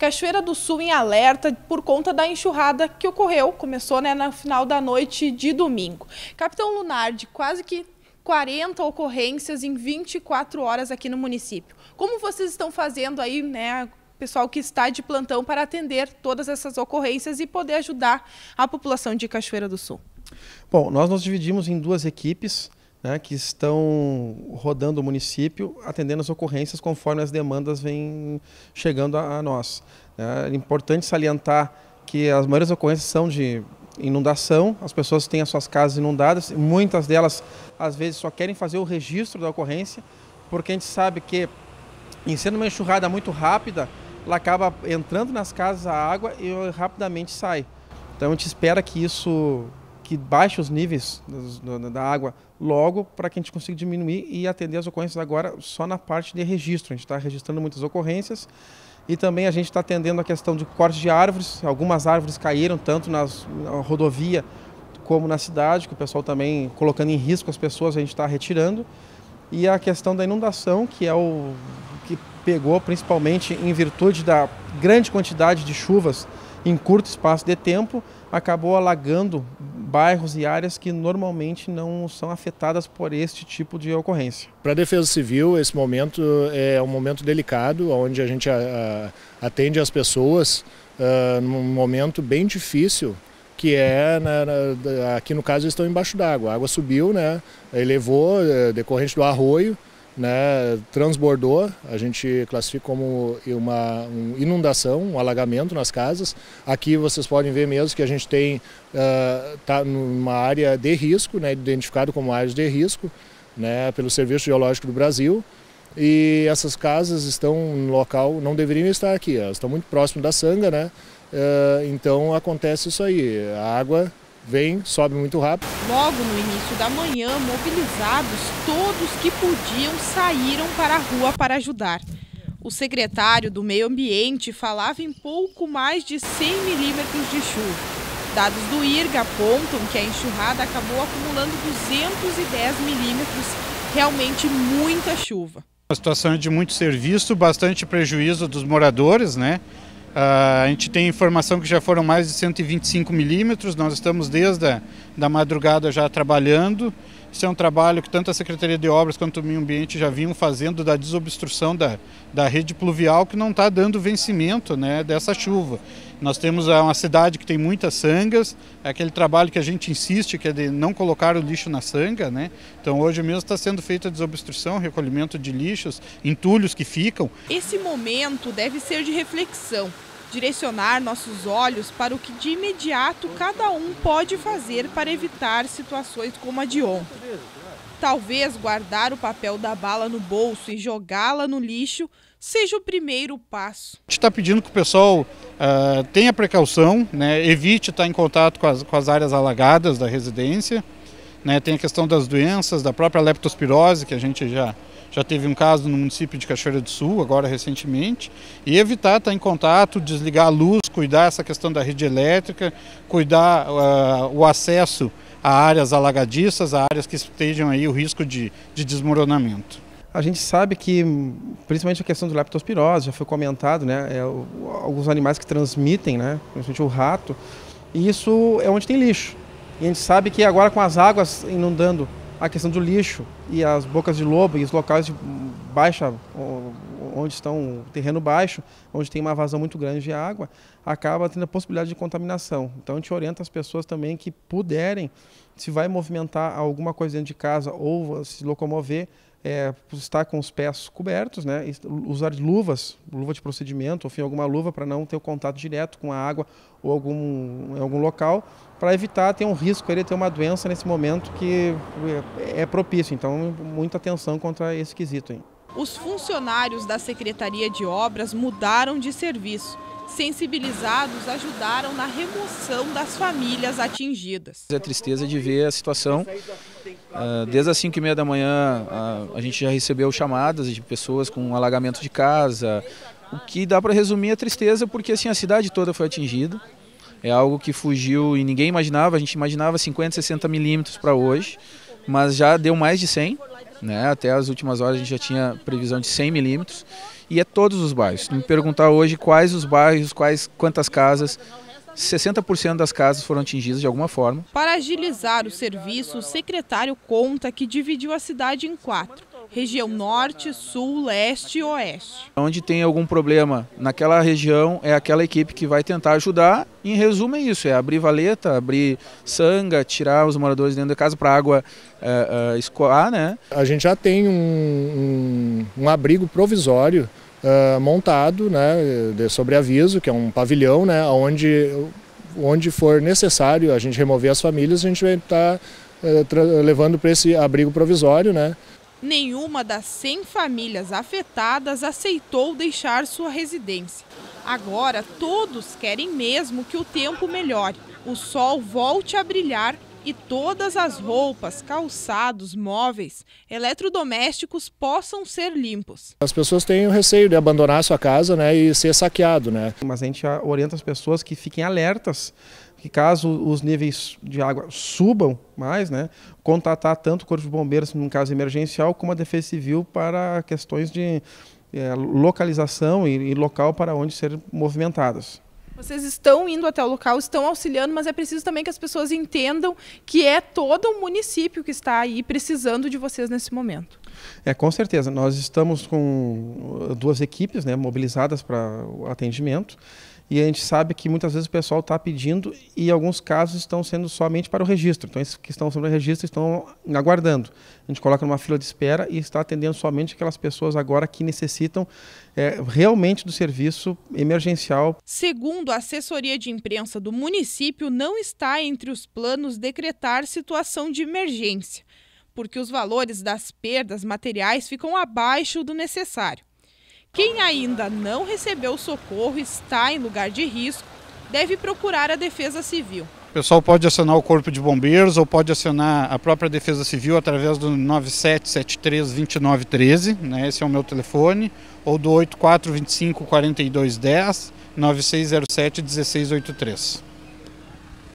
Cachoeira do Sul em alerta por conta da enxurrada que ocorreu, começou né, no final da noite de domingo. Capitão Lunardi, quase que 40 ocorrências em 24 horas aqui no município. Como vocês estão fazendo aí, né, pessoal que está de plantão para atender todas essas ocorrências e poder ajudar a população de Cachoeira do Sul? Bom, nós nos dividimos em duas equipes né, que estão rodando o município, atendendo as ocorrências conforme as demandas vêm chegando a, a nós. É importante salientar que as maiores ocorrências são de inundação, as pessoas têm as suas casas inundadas, muitas delas às vezes só querem fazer o registro da ocorrência, porque a gente sabe que em sendo uma enxurrada muito rápida, ela acaba entrando nas casas a água e rapidamente sai. Então a gente espera que isso que baixe os níveis da água logo para que a gente consiga diminuir e atender as ocorrências agora só na parte de registro. A gente está registrando muitas ocorrências e também a gente está atendendo a questão de corte de árvores. Algumas árvores caíram tanto nas, na rodovia como na cidade, que o pessoal também colocando em risco as pessoas, a gente está retirando. E a questão da inundação, que é o que pegou principalmente em virtude da grande quantidade de chuvas em curto espaço de tempo, acabou alagando bairros e áreas que normalmente não são afetadas por este tipo de ocorrência. Para a Defesa Civil, esse momento é um momento delicado, onde a gente atende as pessoas uh, num momento bem difícil, que é, na, aqui no caso, estão embaixo d'água. A água subiu, né, elevou, é, decorrente do arroio, né, transbordou, a gente classifica como uma, inundação, um alagamento nas casas. Aqui vocês podem ver mesmo que a gente tem uh, tá numa área de risco, né, identificado como áreas de risco, né, pelo Serviço Geológico do Brasil. E essas casas estão no local, não deveriam estar aqui, elas estão muito próximo da sanga, né? Uh, então acontece isso aí, a água vem, sobe muito rápido. Logo no início da manhã, mobilizados, todos que podiam saíram para a rua para ajudar. O secretário do Meio Ambiente falava em pouco mais de 100 milímetros de chuva. Dados do IRGA apontam que a enxurrada acabou acumulando 210 milímetros, realmente muita chuva. A situação é de muito serviço, bastante prejuízo dos moradores, né? Uh, a gente tem informação que já foram mais de 125 milímetros, nós estamos desde a da madrugada já trabalhando. Isso é um trabalho que tanto a Secretaria de Obras quanto o Meio Ambiente já vinham fazendo da desobstrução da, da rede pluvial que não está dando vencimento né, dessa chuva. Nós temos uma cidade que tem muitas sangas, é aquele trabalho que a gente insiste, que é de não colocar o lixo na sanga. Né? Então hoje mesmo está sendo feita a desobstrução, recolhimento de lixos, entulhos que ficam. Esse momento deve ser de reflexão, direcionar nossos olhos para o que de imediato cada um pode fazer para evitar situações como a de ontem. Talvez guardar o papel da bala no bolso e jogá-la no lixo seja o primeiro passo. A gente está pedindo que o pessoal uh, tenha precaução, né, evite estar em contato com as, com as áreas alagadas da residência. Né, tem a questão das doenças, da própria leptospirose, que a gente já, já teve um caso no município de Cachoeira do Sul, agora recentemente, e evitar estar em contato, desligar a luz, cuidar essa questão da rede elétrica, cuidar uh, o acesso a áreas alagadiças, a áreas que estejam aí o risco de, de desmoronamento. A gente sabe que, principalmente a questão do leptospirose, já foi comentado, né? É, alguns animais que transmitem, né? Principalmente o rato. E isso é onde tem lixo. E a gente sabe que agora com as águas inundando a questão do lixo e as bocas de lobo e os locais de baixa, onde estão terreno baixo, onde tem uma vazão muito grande de água, acaba tendo a possibilidade de contaminação. Então a gente orienta as pessoas também que puderem, se vai movimentar alguma coisa dentro de casa ou se locomover, é, estar com os pés cobertos, né? usar luvas, luva de procedimento, enfim, alguma luva para não ter o contato direto com a água ou algum, em algum local, para evitar ter um risco ele ter uma doença nesse momento que é, é propício. Então, muita atenção contra esse quesito. Aí. Os funcionários da Secretaria de Obras mudaram de serviço sensibilizados ajudaram na remoção das famílias atingidas. É tristeza de ver a situação. Ah, desde as 5 e meia da manhã a gente já recebeu chamadas de pessoas com alagamento de casa, o que dá para resumir a tristeza porque assim a cidade toda foi atingida. É algo que fugiu e ninguém imaginava, a gente imaginava 50, 60 milímetros para hoje, mas já deu mais de 100, né? até as últimas horas a gente já tinha previsão de 100 milímetros. e é todos os bairros. Me perguntar hoje quais os bairros, quais quantas casas, 60% das casas foram atingidas de alguma forma. Para agilizar o serviço, o secretário conta que dividiu a cidade em quatro região norte, sul, leste e oeste. Onde tem algum problema naquela região, é aquela equipe que vai tentar ajudar. Em resumo, é isso: é abrir valeta, abrir sanga, tirar os moradores dentro da casa para a água é, é, escoar. Né? A gente já tem um, um, um abrigo provisório uh, montado né, de sobreaviso, que é um pavilhão, né, onde, onde for necessário a gente remover as famílias, a gente vai estar tá, uh, levando para esse abrigo provisório. Né. Nenhuma das 100 famílias afetadas aceitou deixar sua residência. Agora, todos querem mesmo que o tempo melhore, o sol volte a brilhar e todas as roupas, calçados, móveis, eletrodomésticos possam ser limpos. As pessoas têm o receio de abandonar sua casa né, e ser saqueado. Né? Mas a gente orienta as pessoas que fiquem alertas que caso os níveis de água subam mais, né, contatar tanto o Corpo de Bombeiros num caso emergencial como a Defesa Civil para questões de é, localização e, e local para onde ser movimentadas. Vocês estão indo até o local, estão auxiliando, mas é preciso também que as pessoas entendam que é todo o município que está aí precisando de vocês nesse momento. É, com certeza. Nós estamos com duas equipes né, mobilizadas para o atendimento e a gente sabe que muitas vezes o pessoal está pedindo e alguns casos estão sendo somente para o registro. Então, esses que estão sobre o registro estão aguardando. A gente coloca numa fila de espera e está atendendo somente aquelas pessoas agora que necessitam é, realmente do serviço emergencial. Segundo a assessoria de imprensa do município, não está entre os planos decretar situação de emergência, porque os valores das perdas materiais ficam abaixo do necessário. Quem ainda não recebeu socorro está em lugar de risco, deve procurar a Defesa Civil. O pessoal pode acionar o Corpo de Bombeiros ou pode acionar a própria Defesa Civil através do 9773-2913, né? esse é o meu telefone, ou do 8425 4210 9607 1683.